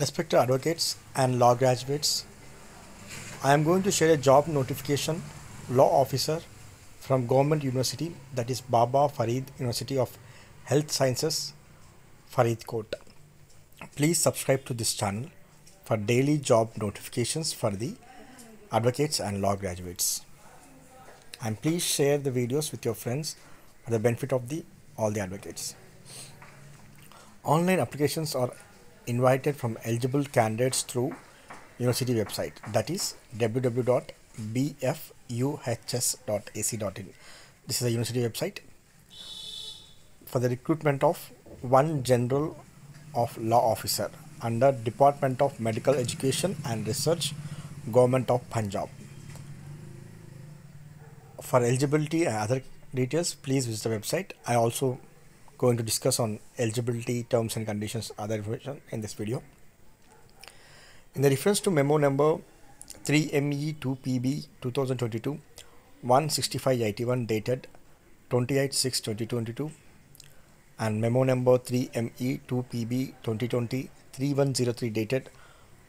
Respected advocates and law graduates, I am going to share a job notification law officer from Government University that is Baba Farid University of Health Sciences Faridkot. Please subscribe to this channel for daily job notifications for the advocates and law graduates. And please share the videos with your friends for the benefit of the all the advocates. Online applications are invited from eligible candidates through university website that is www.bfuhs.ac.in. This is a university website for the recruitment of one general of law officer under Department of Medical Education and Research, Government of Punjab. For eligibility and other details, please visit the website. I also going to discuss on eligibility terms and conditions other information in this video. In the reference to memo number 3ME2PB 2022 16581 dated 28 6 2022 and memo number 3ME2PB 2020 3103 dated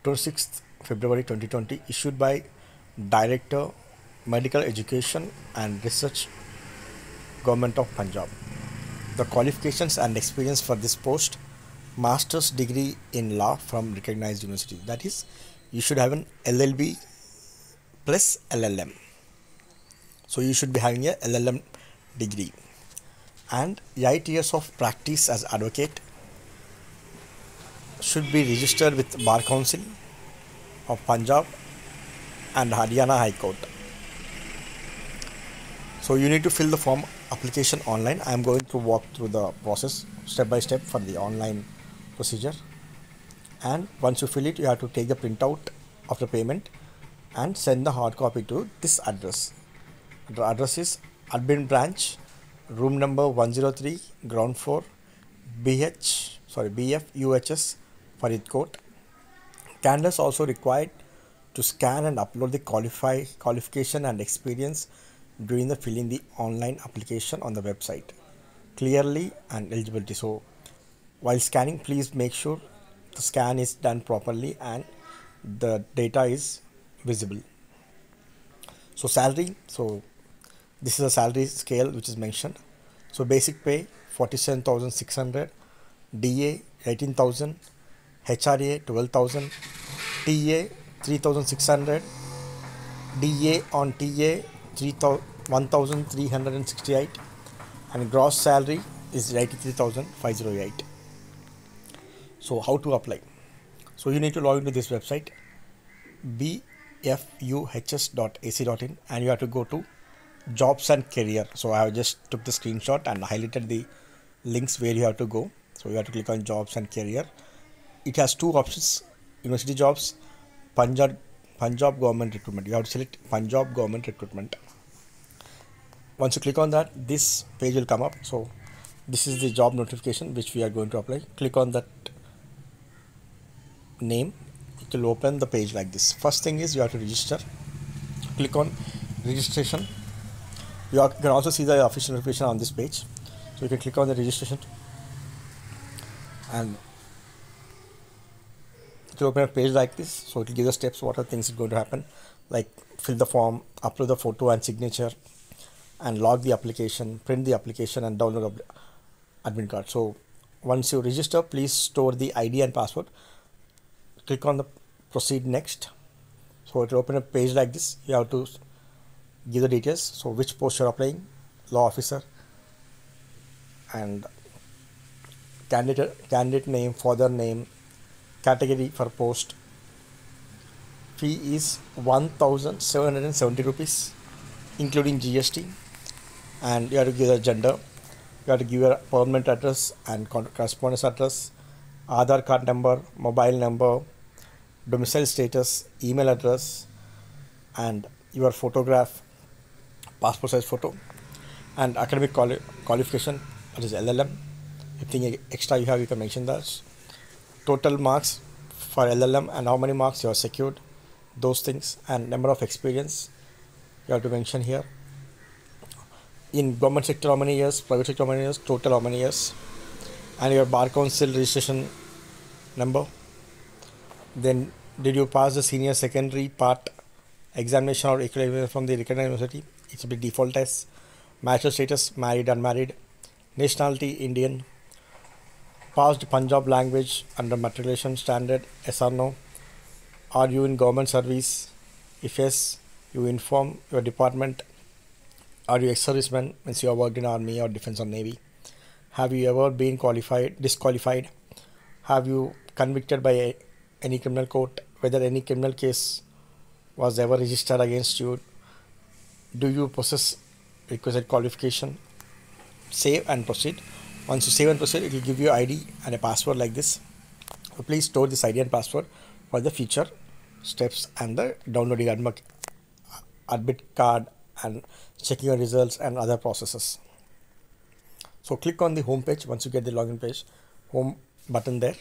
26th February 2020 issued by Director Medical Education and Research Government of Punjab the qualifications and experience for this post master's degree in law from recognized university. That is you should have an llb plus llm so you should be having a llm degree. And 8 years of practice as advocate should be registered with bar council of punjab and haryana high court. So you need to fill the form application online. I am going to walk through the process step by step for the online procedure. And once you fill it you have to take the printout of the payment and send the hard copy to this address. The address is admin branch room number 103 ground floor bh sorry bf uhs faridkot. Candidates also required to scan and upload the qualify qualification and experience during the filling the online application on the website clearly and eligibility. So while scanning please make sure the scan is done properly and the data is visible. So salary. So this is a salary scale which is mentioned. So basic pay 47600 da 18000 hra 12000 ta 3600 da on ta 1368 and gross salary is 83508 so how to apply? So you need to log into this website bfuhs.ac.in and you have to go to jobs and career. So i have just took the screenshot and highlighted the links where you have to go. So you have to click on jobs and career. It has two options university jobs punjab Punjab government recruitment. You have to select Punjab government recruitment. Once you click on that, this page will come up. So this is the job notification which we are going to apply. Click on that name. It will open the page like this. First thing is you have to register. Click on registration. You can also see the official notification on this page. So you can click on the registration and to open a page like this so it will give the steps what are things going to happen like fill the form upload the photo and signature and log the application print the application and download admin card. So once you register please store the id and password. Click on the proceed next. So it will open a page like this. You have to give the details. So which post you're applying law officer and candidate candidate name father name category for post. Fee is 1770 rupees including gst and you have to give the gender you have to give your permanent address and correspondence address Aadhaar card number mobile number domicile status email address and your photograph passport size photo and academic quali qualification that is llm anything extra you have you can mention that. Total marks for LLM and how many marks you have secured those things and number of experience you have to mention here in government sector how many years private sector how many years total how many years? And your bar council registration number? Then did you pass the senior secondary part examination or equivalent from the recognized university? It's a big default test. Marital status married unmarried. Nationality indian. Passed punjab language under matriculation standard yes or no? Are you in government service? If yes you inform your department are you ex-serviceman means you have worked in army or defense or navy? Have you ever been qualified disqualified? Have you convicted by a, any criminal court? Whether any criminal case was ever registered against you? Do you possess requisite qualification? Save and proceed. Once you save and proceed it will give you id and a password like this. So please store this id and password for the future steps and the downloading admit, admit card and checking your results and other processes. So click on the home page. Once you get the login page home button there.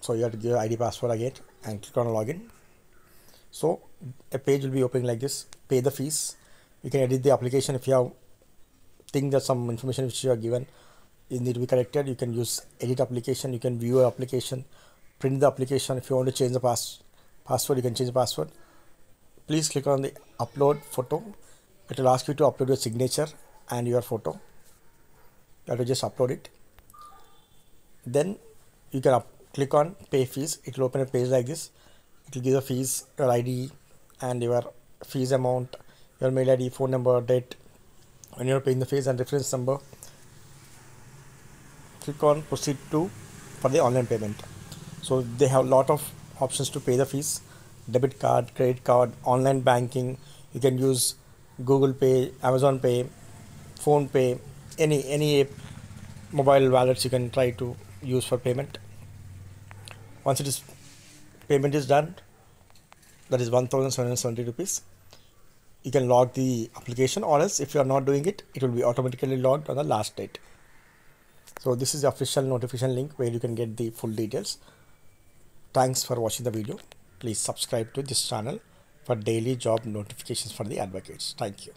So you have to give your id password again and click on login. So a page will be opening like this. Pay the fees. You can edit the application if you have think that some information which you are given is need to be corrected. You can use edit application. You can view your application. Print the application. If you want to change the pass password you can change the password please click on the upload photo. It will ask you to upload your signature and your photo. You have to just upload it. Then you can up, click on pay fees. It will open a page like this. It will give the fees your id and your fees amount your mail id phone number date when you're paying the fees and reference number. Click on proceed to for the online payment. So they have a lot of options to pay the fees debit card credit card online banking. You can use google pay amazon pay PhonePe any any mobile wallets you can try to use for payment. Once it is payment is done that is 1770 rupees you can log the application or else if you are not doing it it will be automatically logged on the last date. So this is the official notification link where you can get the full details. Thanks for watching the video please subscribe to this channel for daily job notifications for the advocates. Thank you